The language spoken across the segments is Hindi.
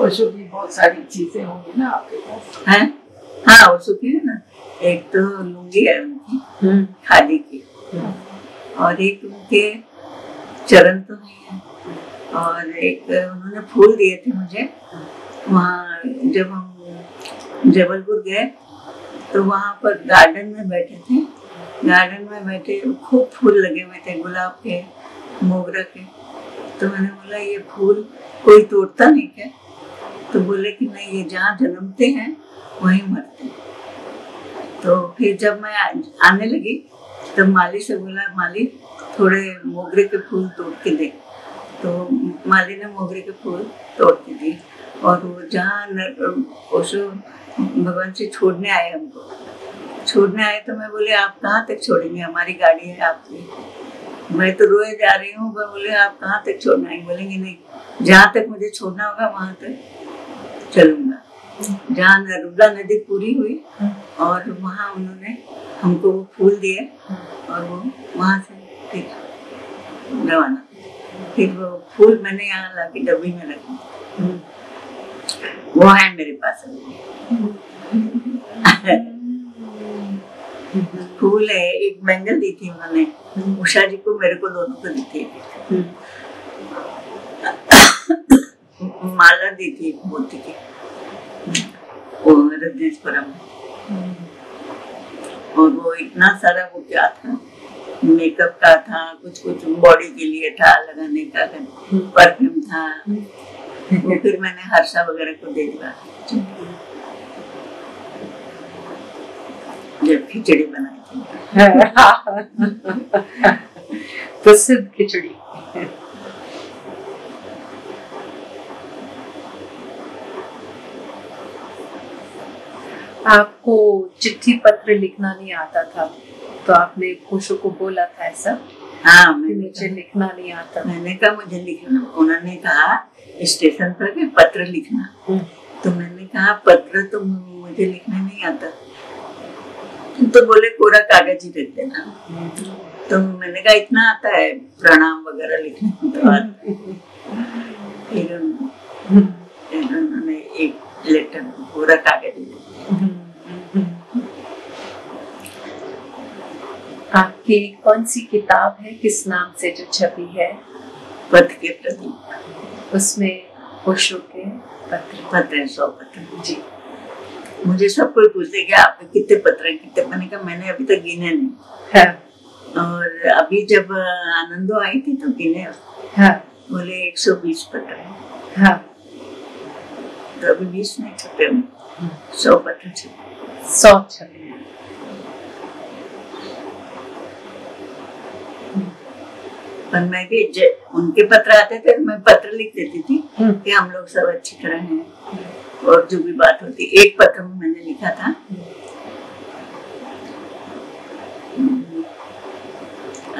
ओशो की बहुत सारी चीज़ें होंगी ना आपके पास। है? हाँ वो सुखी है ना। एक तो लुंगी है उनकी खादी की। और एक उनके चरण तो नहीं है। और एक उन्होंने फूल दिए थे मुझे। वहाँ जब हम जबलपुर गए तो वहाँ पर गार्डन में बैठे थे। गार्डन में बैठे खूब फूल लगे हुए थे गुलाब के मोगरा के। तो मैंने बोला ये फूल कोई तोड़ता नहीं क्या? तो बोले कि नहीं, ये जहाँ जन्मते हैं, वहीं मरते हैं। तो फिर जब मैं आने लगी, तब माली से बोला, माली, थोड़े मोगरे के फूल तोड़ के दे। तो माली ने मोगरे के फूल तोड़ के दिए। और वो जहाँ ओशो भगवान से छोड़ने आए हमको। छोड़ने आए तो मैं बोले, आप कहाँ तक छोड़ेंगे? हमारी गाड़ी है आपकी। मैं तो रोए जा रही हूँ बोले, आप कहाँ तक छोड़ना है बोलेंगे, नहीं, जहाँ तक मुझे छोड़ना होगा, वहाँ तक। चलूँगा। जहाँ नर्मदा नदी पूरी हुई और वहाँ उन्होंने हमको वो फूल दिए और वो वहाँ से फिर रवाना। फिर वो फूल मैंने यहाँ ला के डब्बी में रखी वो है मेरे पास फूल है, एक बैंगल दी थी उन्होंने। उषा जी को मेरे को दोनों को दी थी। माला दी थी मोती की। वो रजनीशपुरम और वो इतना सारा वो क्या था? मेकअप का था कुछ कुछ बॉडी के लिए था, लगाने का परफ्यूम था। वो फिर मैंने हर्षा वगैरह को दे दिया। जब खिचड़ी बनाई थी। प्रसिद्ध खिचड़ी। आपको चिट्ठी पत्र लिखना नहीं आता था? तो आपने खुशो को बोला था ऐसा? हाँ मैंने मुझे लिखना नहीं आता। मैंने कहा मुझे लिखना उन्होंने कहा स्टेशन पर के पत्र लिखना। तो मैंने कहा पत्र तो मुझे लिखना नहीं आता। तो बोले कोरा कागज़ ही रख देना। तो मैंने कहा इतना आता है प्रणाम वगैरह लिखने के बाद? फिर उन्होंने एक लेटर पूरा कागज़ दिया। आपकी कौन सी किताब है? किस नाम से जो छपी है? पत्र के प्रति। उसमें ओशो के पत्र। पत्र सौ पत्र। जी। मुझे सब कोई पूछते कि आपके कितने पत्र हैं कितने? मैंने कहा मैंने अभी तक गिने नहीं। है। और अभी जब आनंदो आई थी तो गिने। हाँ। बोले 120 पत्र हैं। हाँ। तो अभी बीस नहीं छपे सौ पत्र छपे सौ छपे पर मैं भी उनके पत्र आते थे तो मैं पत्र लिख देती थी हम्म। कि हम लोग सब अच्छी तरह हैं। और जो भी बात होती एक पत्र में मैंने लिखा था।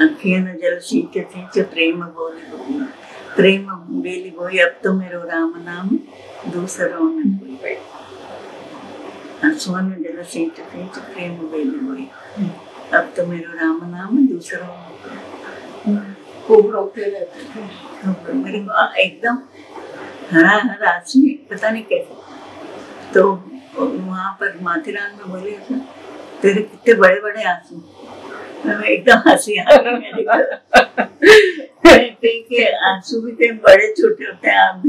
अखियन जल सींच सींच प्रेम बोली बोली प्रेम बेली बोई अब तो मेरो राम नाम दूसरो न सुवन जल सींच सींच प्रेम बेली बोई अब तो मेरो राम नाम दूसरो न कोई खूब रोते रहते थे मेरे एकदम हरा हरा आँसू पता नहीं कैसे तो वहाँ पर माथेरान में बोले तेरे कितने बड़े बड़े आँसू एकदम हँसी आ गई मेरे को आँसू भी बड़े छोटे होते हैं आप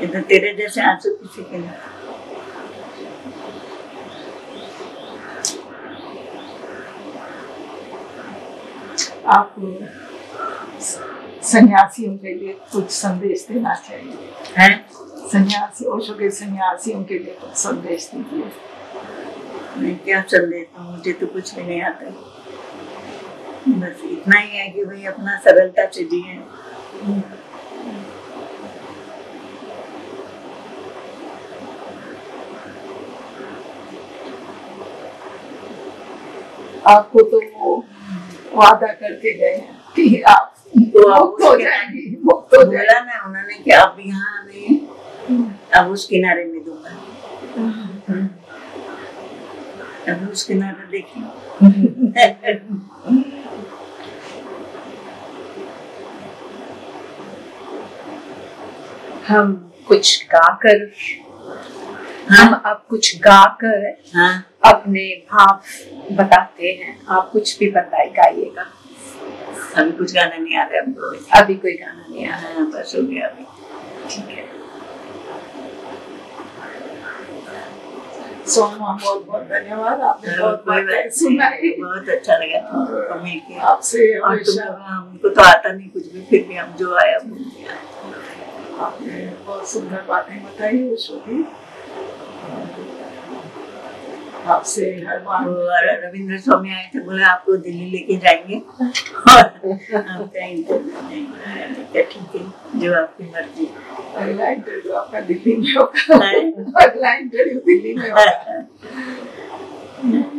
ये तो तेरे जैसे आँसू किसी के नहीं आप सन्यासियों के लिए कुछ संदेश देना चाहिए। है? सन्यासी ओशो के सन्यासियों के लिए कुछ संदेश दीजिए। मैं क्या संदेश दूँ? मुझे तो कुछ भी नहीं आता। बस इतना ही है कि भाई अपना सरलता से जिए। आपको तो वादा करके गए कि आप तो मुक्त हो मुक्त हो ना उन्होंने कि यहाँ अब उस किनारे में दूँगा अब उस किनारे देखिए। हम कुछ गाकर हम अब कुछ गाकर हाँ? अपने भाव बताते हैं। आप कुछ भी बताए गाइएगा। अभी कुछ गाना नहीं आ रहा हमको। अभी कोई गाना नहीं आ रहा हाँ। बस हो गया अभी। ठीक है। सोमा बहुत बहुत धन्यवाद। आपने हाँ, बहुत बातें सुनाई। बहुत अच्छा लगा तुमको मिलके आपसे और तुम हमको तो आता नहीं कुछ भी फिर भी हम जो आया बोल दिया आपने बहुत सुंदर बातें बताई की आपसे रविंद्र स्वामी आए थे बोले आपको दिल्ली लेके जाएँगे। और आपका इंटरव्यू नहीं ठीक है? जो आपकी मर्ज़ी। अगला इंटरव्यू आपका दिल्ली में होगा। अगला इंटरव्यू दिल्ली में होगा।